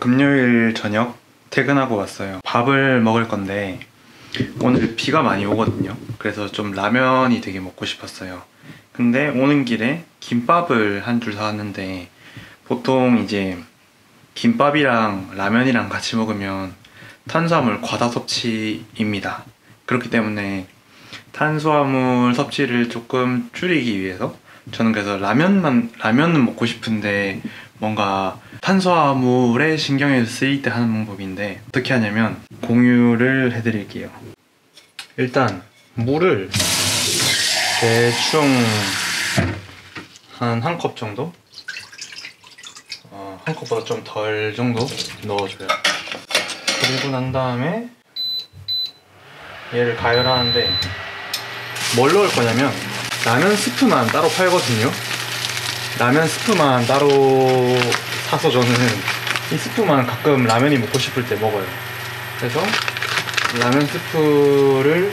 금요일 저녁 퇴근하고 왔어요. 밥을 먹을 건데 오늘 비가 많이 오거든요. 그래서 좀 라면이 되게 먹고 싶었어요. 근데 오는 길에 김밥을 한 줄 사왔는데 보통 이제 김밥이랑 라면이랑 같이 먹으면 탄수화물 과다 섭취입니다. 그렇기 때문에 탄수화물 섭취를 조금 줄이기 위해서 저는 그래서 라면만 라면은 먹고 싶은데 뭔가 탄수화물에 신경이 쓰일 때 하는 방법인데 어떻게 하냐면 공유를 해드릴게요. 일단 물을 대충 한 한 컵 정도 어, 한 컵보다 좀 덜 정도 넣어줘요. 그리고 난 다음에 얘를 가열하는데 뭘 넣을 거냐면 라면 스프만 따로 팔거든요. 라면 스프만 따로 사서 저는 이 스프만 가끔 라면이 먹고 싶을 때 먹어요. 그래서 라면 스프를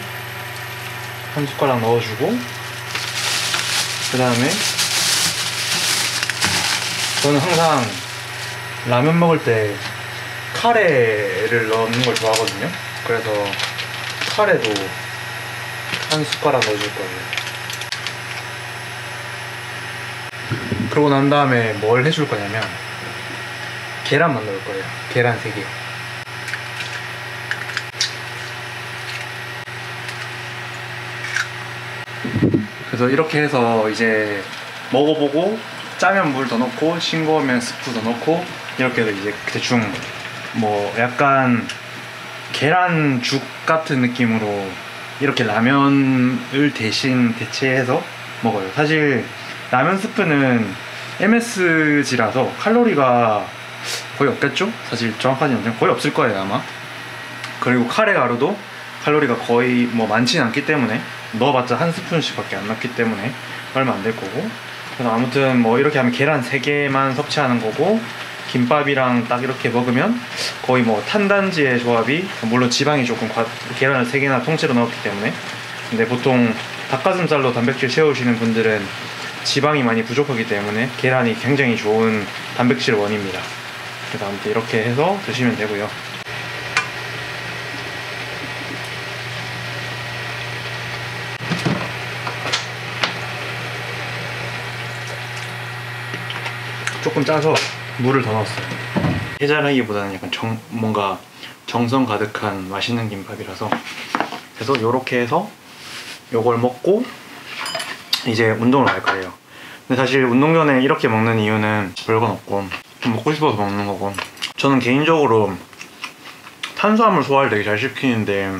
한 숟가락 넣어주고 그 다음에 저는 항상 라면 먹을 때 카레를 넣는 걸 좋아하거든요. 그래서 카레도 한 숟가락 넣어줄 거예요. 그러고 난 다음에 뭘 해줄 거냐면 계란만 넣을 거예요. 계란 3개. 그래서 이렇게 해서 이제 먹어보고 짜면 물 더 넣고 싱거우면 스프 더 넣고 이렇게 해서 이제 대충 뭐 약간 계란죽 같은 느낌으로 이렇게 라면을 대신 대체해서 먹어요. 사실 라면 스프는 MSG라서 칼로리가 거의 없겠죠? 사실 정확하지는 거의 없을 거예요 아마. 그리고 카레 가루도 칼로리가 거의 뭐 많지는 않기 때문에 넣어봤자 한 스푼씩밖에 안 넣기 때문에 얼마 안 될 거고. 그래서 아무튼 뭐 이렇게 하면 계란 3개만 섭취하는 거고 김밥이랑 딱 이렇게 먹으면 거의 뭐 탄단지의 조합이 물론 지방이 조금 과, 계란을 3개나 통째로 넣었기 때문에 근데 보통 닭가슴살로 단백질 채우시는 분들은 지방이 많이 부족하기 때문에 계란이 굉장히 좋은 단백질 원입니다. 그래서 아무튼 이렇게 해서 드시면 되고요. 조금 짜서 물을 더 넣었어요. 해자라기보다는 약간 정, 뭔가 정성 가득한 맛있는 김밥이라서 그래서 이렇게 해서 요걸 먹고 이제 운동을 갈 거예요. 근데 사실 운동 전에 이렇게 먹는 이유는 별건 없고 좀 먹고 싶어서 먹는 거고 저는 개인적으로 탄수화물 소화를 되게 잘 시키는데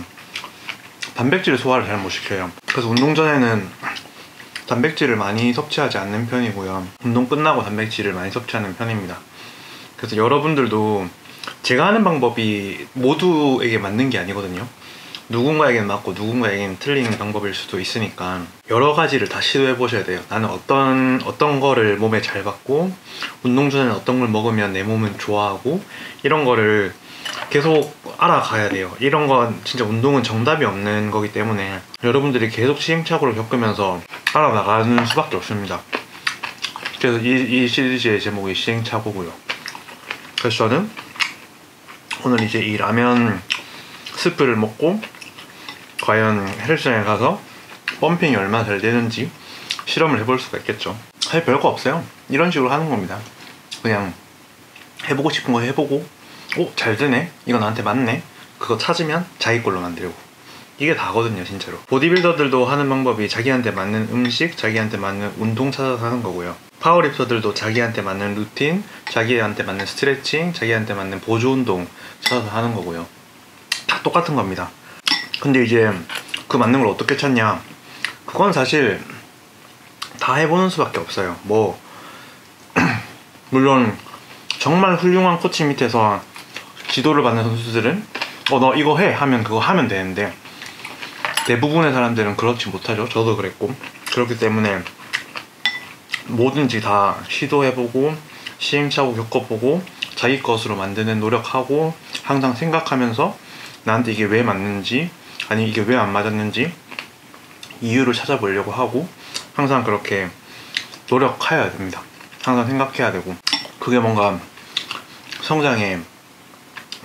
단백질 소화를 잘 못 시켜요. 그래서 운동 전에는 단백질을 많이 섭취하지 않는 편이고요. 운동 끝나고 단백질을 많이 섭취하는 편입니다. 그래서 여러분들도 제가 하는 방법이 모두에게 맞는 게 아니거든요. 누군가에게는 맞고 누군가에게는 틀린 방법일 수도 있으니까 여러 가지를 다 시도해 보셔야 돼요. 나는 어떤 어떤 거를 몸에 잘 받고 운동 전에는 어떤 걸 먹으면 내 몸은 좋아하고 이런 거를 계속 알아가야 돼요. 이런 건 진짜 운동은 정답이 없는 거기 때문에 여러분들이 계속 시행착오를 겪으면서 알아나가는 수밖에 없습니다. 그래서 이, 이 시리즈의 제목이 시행착오고요. 그래서 저는 오늘 이제 이 라면 스프를 먹고 과연 헬스장에 가서 펌핑이 얼마나 잘 되는지 실험을 해볼 수가 있겠죠. 사실 별거 없어요. 이런 식으로 하는 겁니다. 그냥 해보고 싶은 거 해보고 오, 잘 되네. 이거 나한테 맞네. 그거 찾으면 자기 걸로 만들고. 이게 다거든요, 진짜로. 보디빌더들도 하는 방법이 자기한테 맞는 음식, 자기한테 맞는 운동 찾아서 하는 거고요. 파워리프터들도 자기한테 맞는 루틴, 자기한테 맞는 스트레칭, 자기한테 맞는 보조 운동 찾아서 하는 거고요. 다 똑같은 겁니다. 근데 이제 그 맞는 걸 어떻게 찾냐? 그건 사실 다 해보는 수밖에 없어요. 뭐 물론 정말 훌륭한 코치 밑에서 지도를 받는 선수들은 어 너 이거 해 하면 그거 하면 되는데 대부분의 사람들은 그렇지 못하죠. 저도 그랬고 그렇기 때문에 뭐든지 다 시도해보고 시행착오 겪어보고 자기 것으로 만드는 노력하고 항상 생각하면서 나한테 이게 왜 맞는지 아니 이게 왜 안 맞았는지 이유를 찾아보려고 하고 항상 그렇게 노력해야 됩니다. 항상 생각해야 되고 그게 뭔가 성장에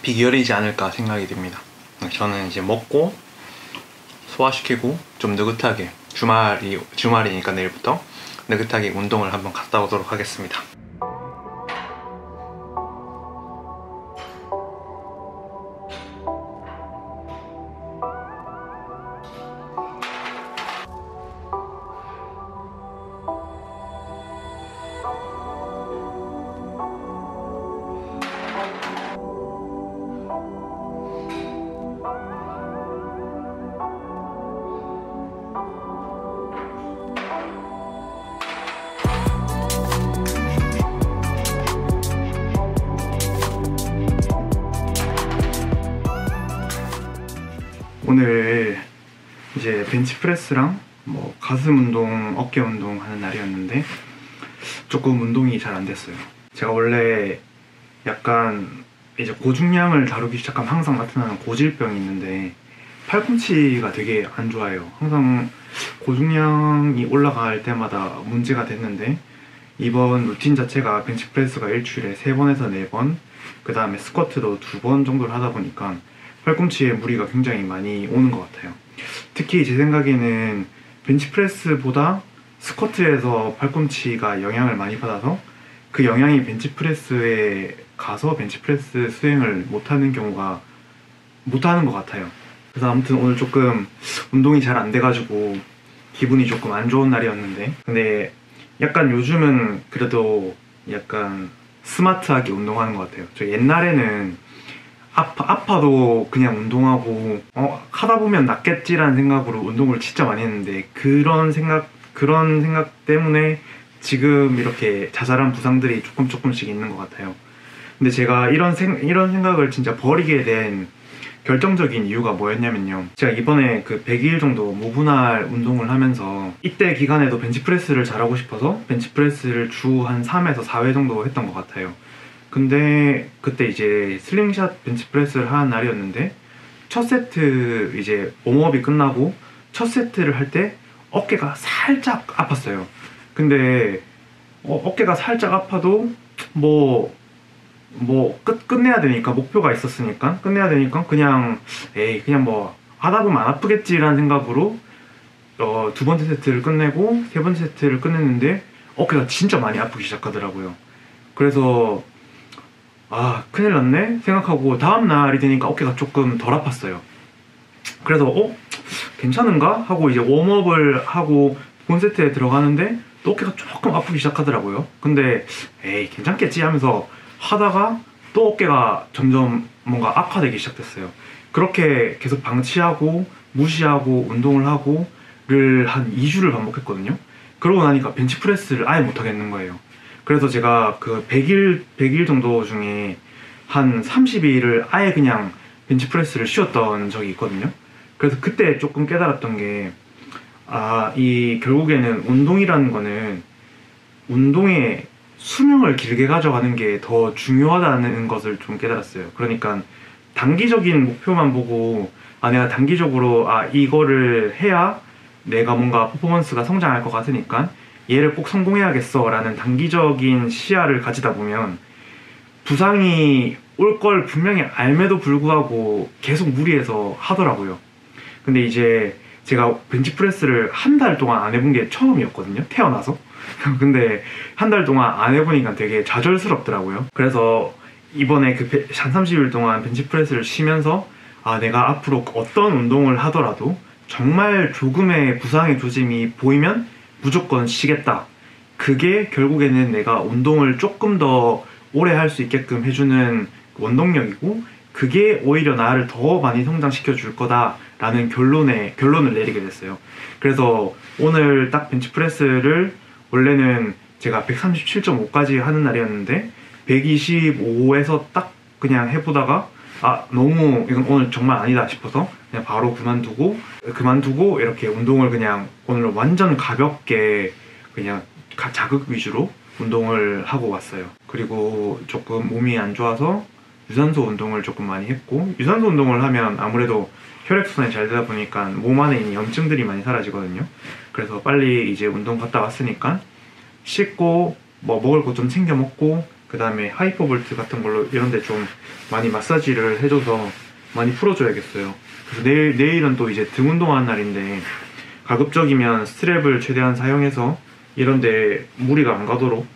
비결이지 않을까 생각이 듭니다. 저는 이제 먹고 소화시키고 좀 느긋하게 주말이 주말이니까 내일부터 느긋하게 운동을 한번 갔다 오도록 하겠습니다. 하는 날이었는데 조금 운동이 잘 안 됐어요. 제가 원래 약간 이제 고중량을 다루기 시작하면 항상 나타나는 고질병이 있는데 팔꿈치가 되게 안 좋아요. 항상 고중량이 올라갈 때마다 문제가 됐는데 이번 루틴 자체가 벤치프레스가 일주일에 3번에서 4번 그 다음에 스쿼트도 2번 정도를 하다 보니까 팔꿈치에 무리가 굉장히 많이 오는 것 같아요. 특히 제 생각에는 벤치프레스보다 스쿼트에서 팔꿈치가 영향을 많이 받아서 그 영향이 벤치프레스에 가서 벤치프레스 수행을 못하는 경우가 못하는 것 같아요. 그래서 아무튼 오늘 조금 운동이 잘 안 돼가지고 기분이 조금 안 좋은 날이었는데 근데 약간 요즘은 그래도 약간 스마트하게 운동하는 것 같아요. 저 옛날에는 아파, 아파도 그냥 운동하고 어, 하다 보면 낫겠지라는 생각으로 운동을 진짜 많이 했는데 그런 생각 그런 생각 때문에 지금 이렇게 자잘한 부상들이 조금 조금씩 있는 것 같아요. 근데 제가 이런 생 이런 생각을 진짜 버리게 된 결정적인 이유가 뭐였냐면요. 제가 이번에 그 100일 정도 무분할 운동을 하면서 이때 기간에도 벤치프레스를 잘하고 싶어서 벤치프레스를 주 한 3에서 4회 정도 했던 것 같아요. 근데 그때 이제 슬링샷 벤치프레스를 하는 날이었는데 첫 세트 이제 웜업이 끝나고 첫 세트를 할 때 어깨가 살짝 아팠어요. 근데 어, 깨가 살짝 아파도 뭐, 뭐, 끝, 끝내야 되니까, 목표가 있었으니까, 끝내야 되니까, 그냥, 에이, 그냥 뭐, 하다 보면 안 아프겠지라는 생각으로, 어, 두 번째 세트를 끝내고, 세 번째 세트를 끝냈는데, 어깨가 진짜 많이 아프기 시작하더라고요. 그래서, 아 큰일 났네 생각하고 다음 날이 되니까 어깨가 조금 덜 아팠어요. 그래서 어 괜찮은가 하고 이제 웜업을 하고 본 세트에 들어가는데 또 어깨가 조금 아프기 시작하더라고요. 근데 에이 괜찮겠지 하면서 하다가 또 어깨가 점점 뭔가 악화되기 시작됐어요. 그렇게 계속 방치하고 무시하고 운동을 하고를 한 2주를 반복했거든요. 그러고 나니까 벤치프레스를 아예 못하겠는 거예요. 그래서 제가 그 100일, 100일 정도 중에 한 30일을 아예 그냥 벤치프레스를 쉬었던 적이 있거든요. 그래서 그때 조금 깨달았던 게, 아, 이 결국에는 운동이라는 거는 운동의 수명을 길게 가져가는 게 더 중요하다는 것을 좀 깨달았어요. 그러니까 단기적인 목표만 보고, 아, 내가 단기적으로, 아, 이거를 해야 내가 뭔가 퍼포먼스가 성장할 것 같으니까 얘를 꼭 성공해야겠어라는 단기적인 시야를 가지다 보면 부상이 올 걸 분명히 알매도 불구하고 계속 무리해서 하더라고요. 근데 이제 제가 벤치프레스를 한 달 동안 안 해본 게 처음이었거든요. 태어나서. 근데 한 달 동안 안 해보니까 되게 좌절스럽더라고요. 그래서 이번에 그 한 30일 동안 벤치프레스를 쉬면서 아, 내가 앞으로 어떤 운동을 하더라도 정말 조금의 부상의 조짐이 보이면 무조건 쉬겠다. 그게 결국에는 내가 운동을 조금 더 오래 할 수 있게끔 해주는 원동력이고 그게 오히려 나를 더 많이 성장시켜 줄 거다 라는 결론에 결론을 내리게 됐어요. 그래서 오늘 딱 벤치프레스를 원래는 제가 137.5까지 하는 날이었는데 125에서 딱 그냥 해보다가 아 너무 이건 오늘 정말 아니다 싶어서 그냥 바로 그만두고 그만두고 이렇게 운동을 그냥 오늘 완전 가볍게 그냥 자극 위주로 운동을 하고 왔어요. 그리고 조금 몸이 안 좋아서 유산소 운동을 조금 많이 했고 유산소 운동을 하면 아무래도 혈액순환이 잘 되다 보니까 몸 안에 있는 염증들이 많이 사라지거든요. 그래서 빨리 이제 운동 갔다 왔으니까 씻고 뭐 먹을 거 좀 챙겨 먹고 그 다음에 하이퍼볼트 같은 걸로 이런데 좀 많이 마사지를 해줘서 많이 풀어줘야겠어요. 그래서 내일 내일은 또 이제 등 운동하는 날인데 가급적이면 스트랩을 최대한 사용해서 이런데 무리가 안 가도록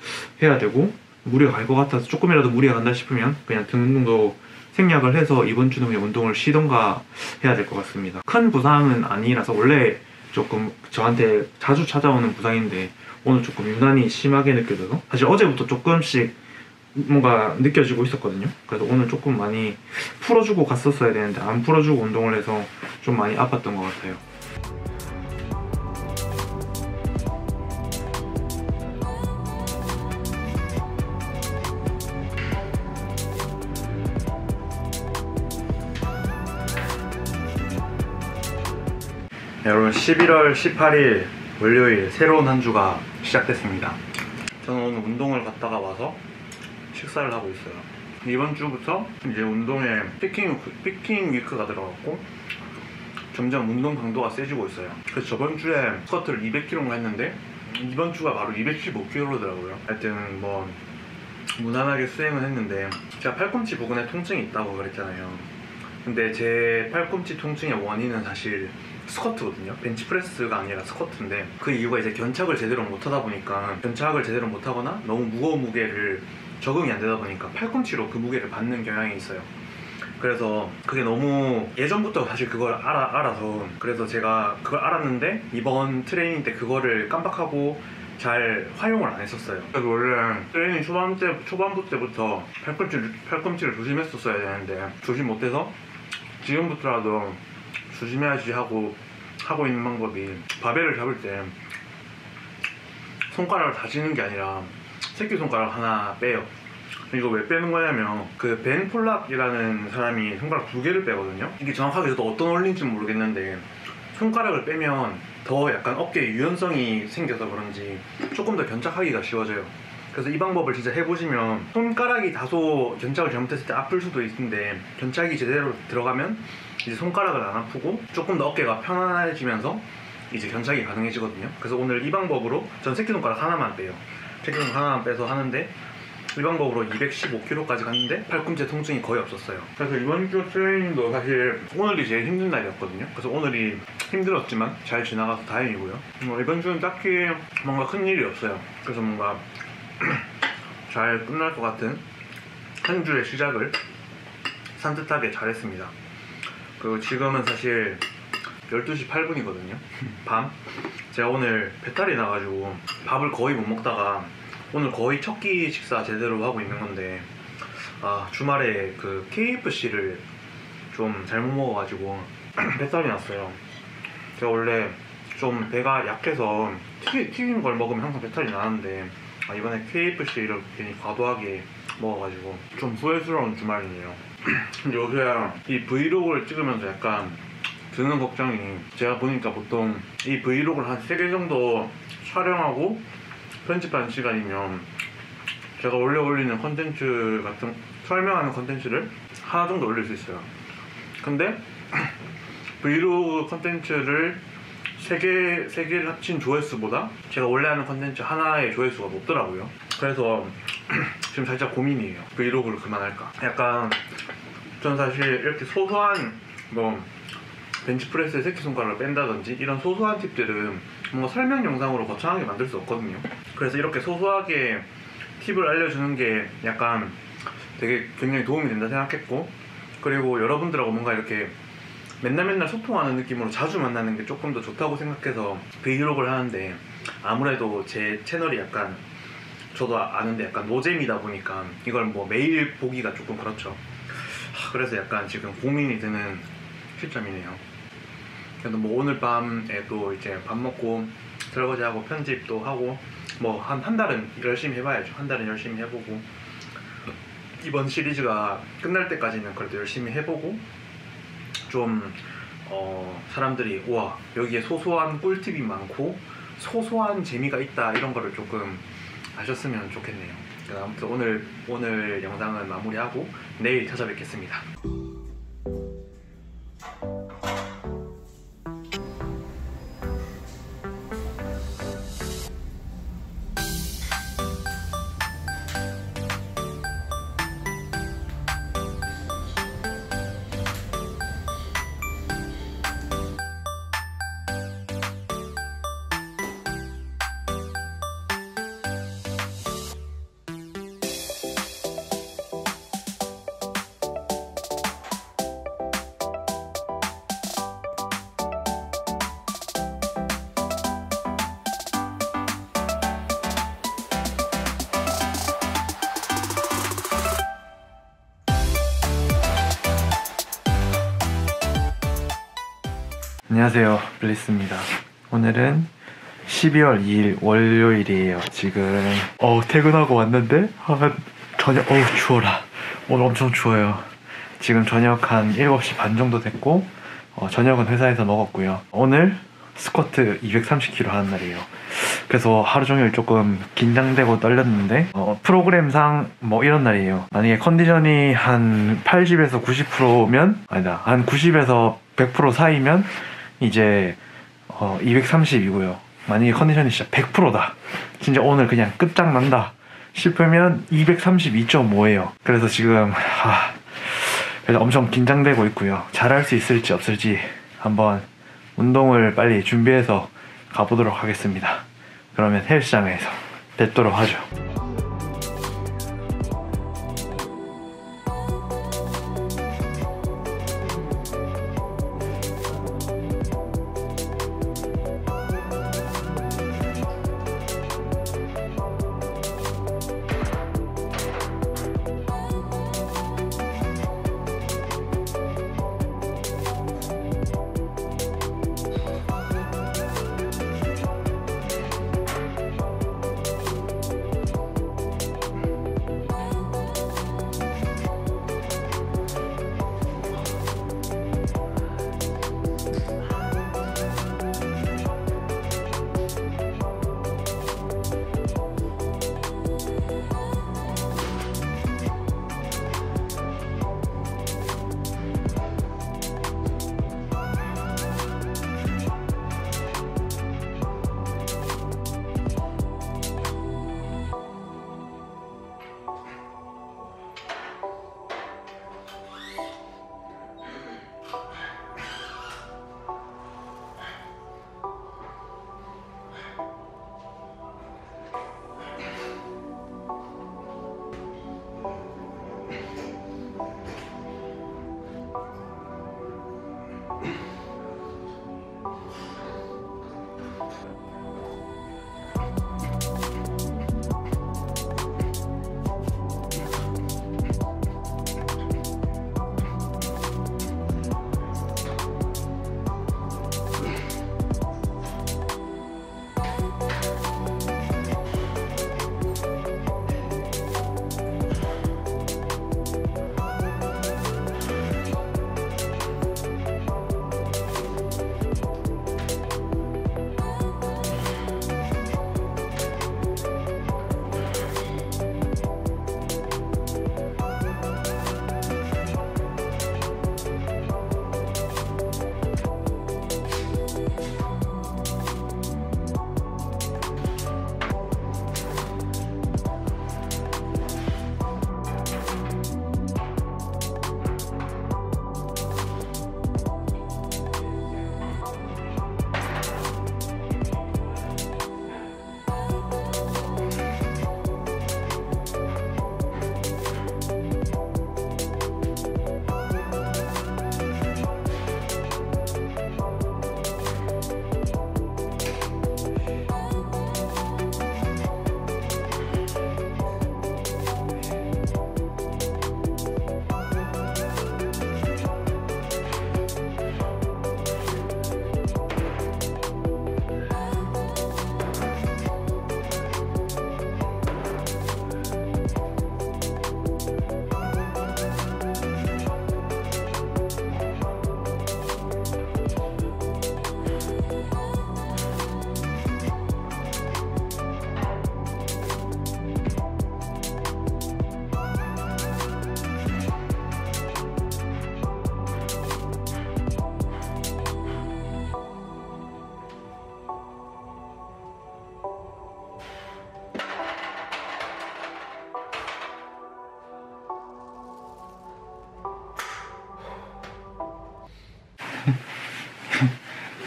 해야 되고 무리가 갈 것 같아서 조금이라도 무리가 간다 싶으면 그냥 등 운동도 생략을 해서 이번 주는 운동을 쉬던가 해야 될 것 같습니다. 큰 부상은 아니라서 원래 조금 저한테 자주 찾아오는 부상인데 오늘 조금 유난히 심하게 느껴져서 사실 어제부터 조금씩 뭔가 느껴지고 있었거든요. 그래서 오늘 조금 많이 풀어주고 갔었어야 되는데 안 풀어주고 운동을 해서 좀 많이 아팠던 것 같아요. 11월 18일 월요일 새로운 한 주가 시작됐습니다. 저는 오늘 운동을 갔다가 와서 식사를 하고 있어요. 이번 주부터 이제 운동에 피킹, 피킹 위크가 들어갔고 점점 운동 강도가 세지고 있어요. 그래서 저번 주에 스쿼트를 200kg인가 했는데 이번 주가 바로 215kg더라고요. 하여튼 뭐 무난하게 수행은 했는데 제가 팔꿈치 부근에 통증이 있다고 그랬잖아요. 근데 제 팔꿈치 통증의 원인은 사실 스쿼트거든요. 벤치프레스가 아니라 스쿼트인데 그 이유가 이제 견착을 제대로 못하다 보니까 견착을 제대로 못하거나 너무 무거운 무게를 적응이 안 되다 보니까 팔꿈치로 그 무게를 받는 경향이 있어요. 그래서 그게 너무 예전부터 사실 그걸 알아, 알아서 그래서 제가 그걸 알았는데 이번 트레이닝 때 그거를 깜빡하고 잘 활용을 안 했었어요. 원래 트레이닝 초반 때, 초반부 때부터 팔꿈치, 팔꿈치를 조심했었어야 되는데 조심 못해서 지금부터라도 조심해야지 하고 하고 있는 방법이 바벨을 잡을 때 손가락을 다지는 게 아니라 새끼 손가락 하나 빼요. 이거 왜 빼는 거냐면 그 벤 폴락이라는 사람이 손가락 두 개를 빼거든요. 이게 정확하게 저도 어떤 원리인지 모르겠는데 손가락을 빼면 더 약간 어깨에 유연성이 생겨서 그런지 조금 더 견착하기가 쉬워져요. 그래서 이 방법을 진짜 해보시면 손가락이 다소 견착을 잘못했을 때 아플 수도 있는데 견착이 제대로 들어가면 이제 손가락은 안 아프고 조금 더 어깨가 편안해지면서 이제 견착이 가능해지거든요. 그래서 오늘 이 방법으로 전 새끼손가락 하나만 빼요. 새끼손가락 하나만 빼서 하는데 이 방법으로 215kg까지 갔는데 팔꿈치 통증이 거의 없었어요. 그래서 이번 주 트레이닝도 사실 오늘이 제일 힘든 날이었거든요. 그래서 오늘이 힘들었지만 잘 지나가서 다행이고요. 뭐 이번 주는 딱히 뭔가 큰 일이 없어요. 그래서 뭔가 잘 끝날 것 같은 한 주의 시작을 산뜻하게 잘했습니다. 그리고 지금은 사실 12시 8분이거든요. 밤. 제가 오늘 배탈이 나가지고 밥을 거의 못 먹다가 오늘 거의 첫 끼 식사 제대로 하고 있는 건데 아 주말에 그 KFC를 좀 잘못 먹어가지고 배탈이 났어요. 제가 원래 좀 배가 약해서 튀, 튀긴 걸 먹으면 항상 배탈이 나는데 아, 이번에 KFC를 괜히 과도하게 먹어가지고 좀 후회스러운 주말이네요. 요새 이 브이로그를 찍으면서 약간 드는 걱정이 제가 보니까 보통 이 브이로그를 한 3개 정도 촬영하고 편집하는 시간이면 제가 원래 올리는 컨텐츠 같은 설명하는 컨텐츠를 하나 정도 올릴 수 있어요. 근데 브이로그 컨텐츠를 세 개, 세 개를 합친 조회수보다 제가 원래 하는 컨텐츠 하나의 조회수가 높더라고요. 그래서 지금 살짝 고민이에요. 브이로그를 그만할까. 약간 전 사실 이렇게 소소한 뭐 벤치프레스에 새끼손가락을 뺀다든지 이런 소소한 팁들은 뭔가 설명 영상으로 거창하게 만들 수 없거든요. 그래서 이렇게 소소하게 팁을 알려주는 게 약간 되게 굉장히 도움이 된다 생각했고 그리고 여러분들하고 뭔가 이렇게 맨날 맨날 소통하는 느낌으로 자주 만나는 게 조금 더 좋다고 생각해서 브이로그를 하는데 아무래도 제 채널이 약간 저도 아는데 약간 노잼이다 보니까 이걸 뭐 매일 보기가 조금 그렇죠. 그래서 약간 지금 고민이 드는 시점이네요. 그래도 뭐 오늘 밤에 또 이제 밥 먹고 설거지하고 편집도 하고 뭐 한 한 달은 열심히 해봐야죠. 한 달은 열심히 해보고 이번 시리즈가 끝날 때까지는 그래도 열심히 해보고 좀 어, 사람들이 우와 여기에 소소한 꿀팁이 많고 소소한 재미가 있다 이런 거를 조금 아셨으면 좋겠네요. 아무튼 오늘 오늘 영상은 마무리하고 내일 찾아뵙겠습니다. 안녕하세요. 블리스입니다. 오늘은 12월 2일 월요일이에요. 지금 어 퇴근하고 왔는데? 하면 저녁 어우 추워라. 오늘 엄청 추워요. 지금 저녁 한 7시 반 정도 됐고 어, 저녁은 회사에서 먹었고요. 오늘 스쿼트 230kg 하는 날이에요. 그래서 하루 종일 조금 긴장되고 떨렸는데 어, 프로그램상 뭐 이런 날이에요. 만약에 컨디션이 한 80에서 90%면 아니다 한 90에서 100% 사이면 이제 어, 230이고요. 만약에 컨디션이 진짜 100%다. 진짜 오늘 그냥 끝장난다 싶으면 232.5예요. 그래서 지금 하, 그래서 엄청 긴장되고 있고요. 잘할 수 있을지 없을지 한번 운동을 빨리 준비해서 가보도록 하겠습니다. 그러면 헬스장에서 뵙도록 하죠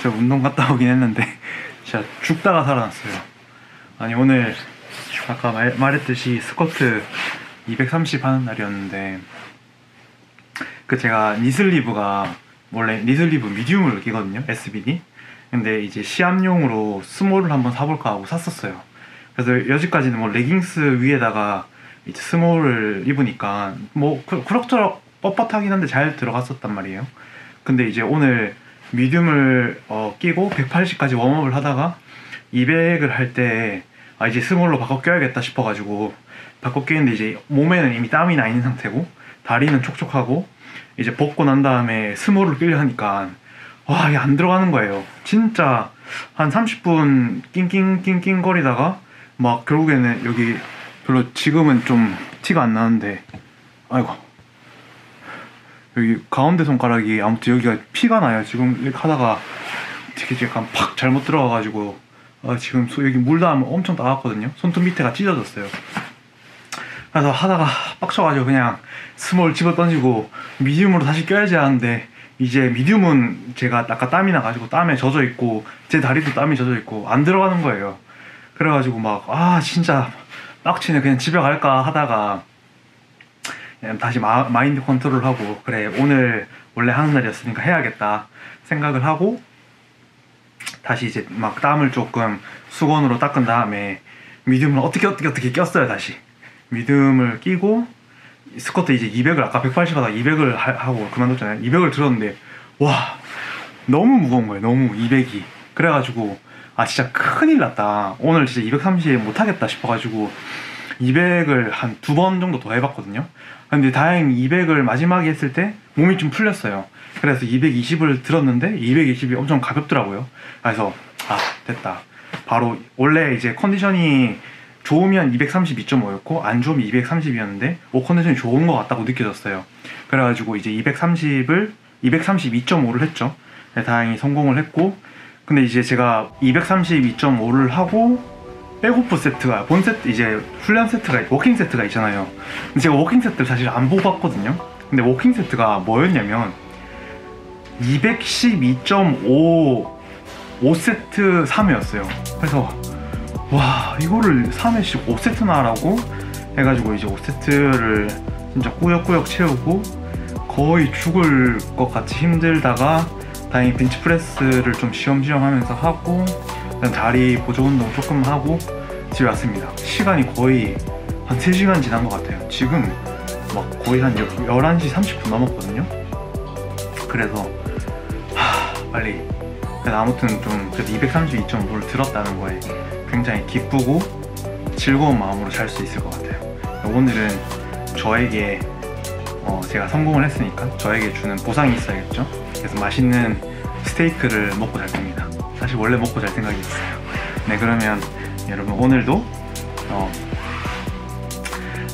저 운동 갔다 오긴 했는데 진짜 죽다가 살아났어요. 아니 오늘 아까 말, 말했듯이 스쿼트 230 하는 날이었는데 그 제가 knee sleeve가 원래 knee sleeve medium을 끼거든요 SBD 근데 이제 시합용으로 small을 한번 사볼까 하고 샀었어요. 그래서 여지까지는 뭐 레깅스 위에다가 이제 small을 입으니까 뭐 그- 그럭저럭 뻣뻣하긴 한데 잘 들어갔었단 말이에요 근데 이제 오늘 medium을 어, 끼고 180까지 warm-up을 하다가 200을 할 때 아, 이제 small로 바꿔 껴야겠다 싶어가지고 바꿔 끼는데 이제 몸에는 이미 땀이 나 있는 상태고 다리는 촉촉하고 이제 벗고 난 다음에 small을 끼려 하니까 와 이게 안 들어가는 거예요. 진짜 한 30분 낑낑낑낑 거리다가 막 결국에는 여기 별로 지금은 좀 티가 안 나는데. 아이고 여기 가운데 손가락이 아무튼 여기가 피가 나요. 지금 이렇게 하다가 되게 약간 팍 잘못 들어가가지고 아, 지금 소- 여기 물 닿으면 엄청 따갑거든요. 손톱 밑에가 찢어졌어요. 그래서 하다가 빡쳐가지고 그냥 small 집어 던지고 medium으로 다시 껴야지 하는데 이제 medium은 제가 아까 땀이 나가지고 땀에 젖어 있고 제 다리도 땀이 젖어 있고 안 들어가는 거예요. 그래가지고 막 아 진짜 빡치네. 그냥 집에 갈까 하다가 다시 마, 마인드 컨트롤 하고 그래 오늘 원래 하는 날이었으니까 해야겠다 생각을 하고 다시 이제 막 땀을 조금 수건으로 닦은 다음에 미디움을 어떻게 어떻게 어떻게 꼈어요 다시. 미디움을 끼고 스쿼트 이제 200을 아까 180 하다가 200을 하고 그만뒀잖아요. 200을 들었는데 와 너무 무거운 거예요. 너무 200이. 그래가지고 아 진짜 큰일 났다. 오늘 진짜 230 못하겠다 싶어가지고 200을 한 두 번 정도 더 해봤거든요. 근데 다행히 200을 마지막에 했을 때 몸이 좀 풀렸어요. 그래서 220을 들었는데 220이 엄청 가볍더라고요. 그래서 아 됐다. 바로 원래 이제 컨디션이 좋으면 232.5였고 안 좋으면 230이었는데 오 컨디션이 좋은 것 같다고 느껴졌어요. 그래가지고 이제 230을 232.5를 했죠. 네, 다행히 성공을 했고. 근데 이제 제가 232.5를 하고 back-off 세트가 본 세트 이제 훈련 세트가 working 세트가 있잖아요. 근데 제가 working 세트를 사실 안 보고 갔거든요. 근데 working 세트가 뭐였냐면 212.5 5세트 3회였어요. 그래서 와 이거를 3회씩 5세트나 하라고 해가지고 이제 5세트를 진짜 꾸역꾸역 채우고 거의 죽을 것 같이 힘들다가 다행히 벤치프레스를 좀 쉬엄쉬엄 하면서 하고 그 다리 보조 운동 조금 하고 집에 왔습니다. 시간이 거의 한 3시간 지난 것 같아요. 지금 막 거의 한 11시 30분 넘었거든요. 그래서 하, 빨리 아무튼 좀 그래도 232.5를 들었다는 거에 굉장히 기쁘고 즐거운 마음으로 잘 수 있을 것 같아요. 오늘은 저에게 어, 제가 성공을 했으니까 저에게 주는 보상이 있어야겠죠. 그래서 맛있는 스테이크를 먹고 잘 겁니다. 사실 원래 먹고 잘 생각이 있어요. 네 그러면 여러분 오늘도 어,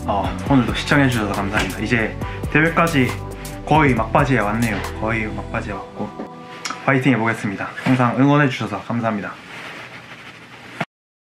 어, 오늘도 시청해 주셔서 감사합니다. 이제 대회까지 거의 막바지에 왔네요. 거의 막바지에 왔고 파이팅 해보겠습니다. 항상 응원해 주셔서 감사합니다.